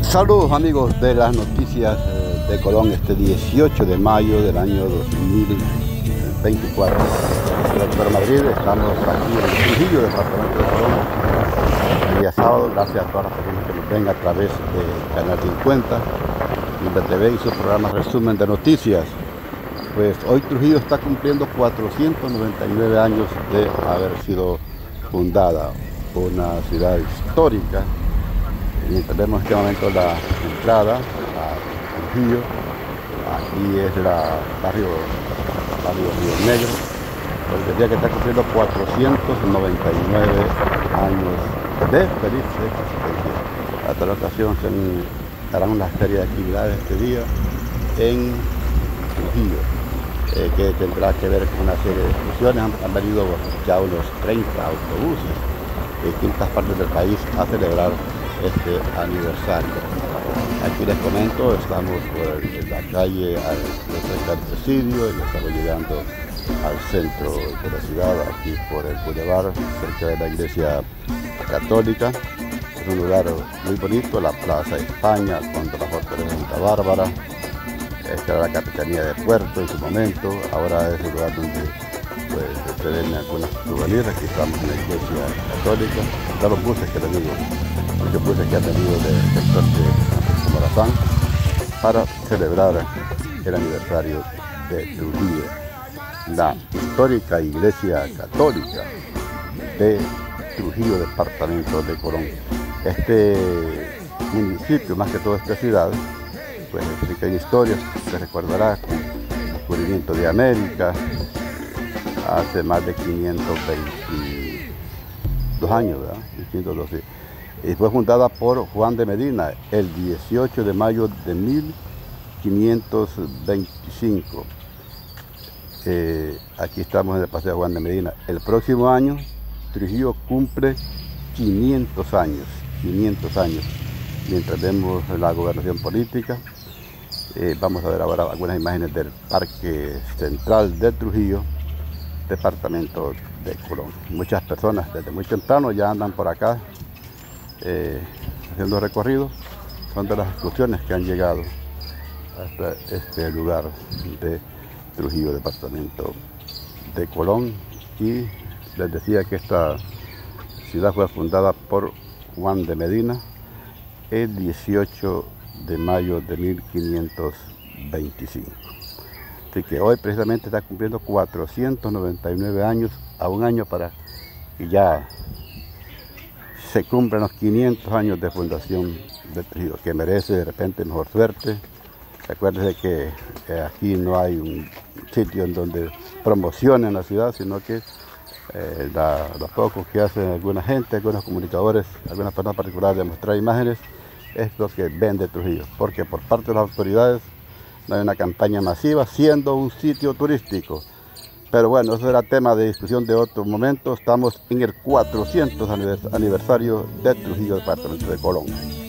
Saludos amigos de las noticias eh, de Colón este 18 de mayo del año 2024. Doctor Madrid, estamos aquí en el Trujillo, departamento de Colón, el día sábado, gracias a todas las personas que nos ven a través de Canal 50 y de TV y sus programas resumen de noticias. Pues hoy Trujillo está cumpliendo 499 años de haber sido fundada, una ciudad histórica vemos este momento la entrada a Trujillo, aquí es la barrio, barrio Río Negro, porque día que está cumpliendo 499 años de feliz existencia. A ocasión se harán una serie de actividades este día en Trujillo, eh, que tendrá que ver con una serie de excursiones. Han, han venido ya unos 30 autobuses de distintas partes del país a celebrar este aniversario. Aquí les comento, estamos por la calle al, presidio y estamos llegando al centro de la ciudad, aquí por el Boulevard, cerca de la iglesia católica. Es un lugar muy bonito, la Plaza España, contra la fortaleza Santa Bárbara. Esta era la capitanía de Puerto en su momento, ahora es el lugar donde pues, se ven algunas souvenirs. Aquí estamos en la iglesia católica, están los buses que muchos buses que han venido del sector de Morazán para celebrar el aniversario de Trujillo, la histórica iglesia católica de Trujillo, departamento de Colón. Este municipio, más que todo esta ciudad, pues explica historias, se recordará con el descubrimiento de América hace más de 522 años, ¿verdad? 512 y fue fundada por Juan de Medina el 18 de mayo de 1525. Eh, aquí estamos en el Paseo Juan de Medina. El próximo año Trujillo cumple 500 años, 500 años. Mientras vemos la gobernación política, eh, vamos a ver ahora algunas imágenes del Parque Central de Trujillo, departamento de Colón. Muchas personas desde muy temprano ya andan por acá eh, haciendo recorrido, son de las excursiones que han llegado hasta este lugar de Trujillo, departamento de Colón. Y les decía que esta ciudad fue fundada por Juan de Medina el 18 de mayo de 1525. Así que hoy precisamente está cumpliendo 499 años a un año para que ya se cumplen los 500 años de fundación de Trujillo, que merece de repente mejor suerte. Acuérdense que aquí no hay un sitio en donde promocionen la ciudad, sino que eh, los pocos que hacen alguna gente, algunos comunicadores, algunas personas particulares de mostrar imágenes, es lo que vende Trujillo, porque por parte de las autoridades no hay una campaña masiva, siendo un sitio turístico. Pero bueno, eso era tema de discusión de otro momento. Estamos en el 400 aniversario de Trujillo, departamento de Colón.